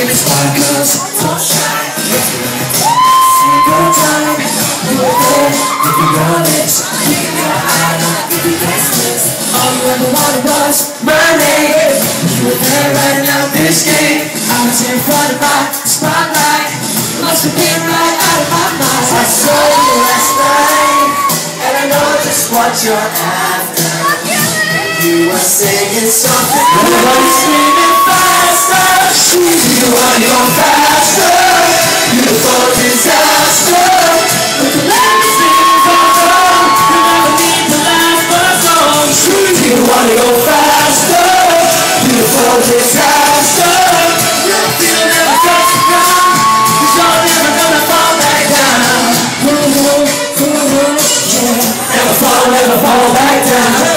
Baby sparkles, don't shine Single time You were there, looking your lips Looking your eyes, looking restless All you ever wanted was my name You were there writing out this game I was in front of my spotlight Must have been right out of my mind I saw you last night And I know just what you're after You were singing something Screaming You wanna go faster Beautiful disaster With the limousines on top You never need to last but so You wanna go faster Beautiful disaster Your never fall Never fall, back down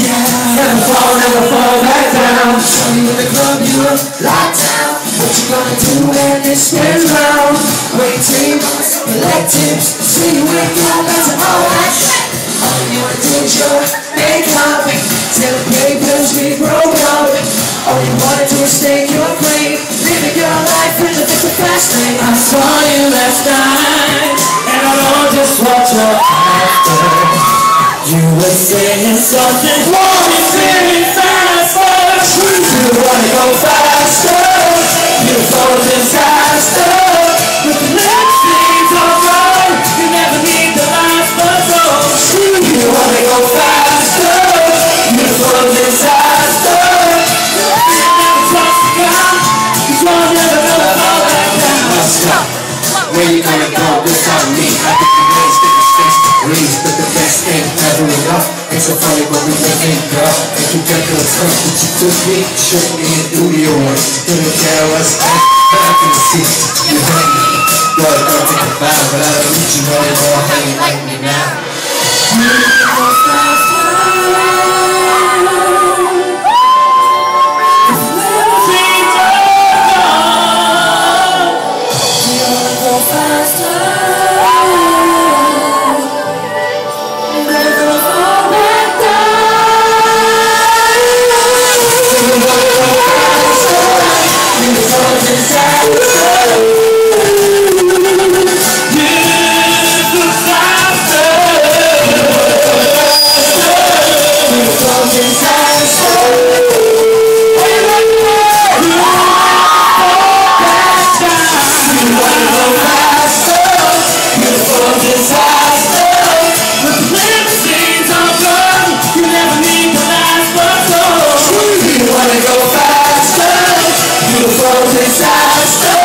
yeah Never fall, never fall down you in the club, you look locked down What you gonna do when it spins round? Wait till collectives See you with your best all that All you wanna do is your makeup Tell the papers we broke up All you wanna do is stake your claim Living your life in the a fast lane I saw you last night And I know just what you're after You were saying something Wanna faster Beautiful disaster With the next things alright You never need the last but You wanna go faster Beautiful disaster You never trust ground Cause you're never gonna fall back down. Where you gonna go without me? I think the ways that the space to breathe, but the best ain't never enough. It's so funny what we in, girl. And you get the trust that you took me, shook me and do your work. Didn't care what's back, but I can see you hang me. Boy, don't think about it, but I don't need you no more. How you like me now? Disaster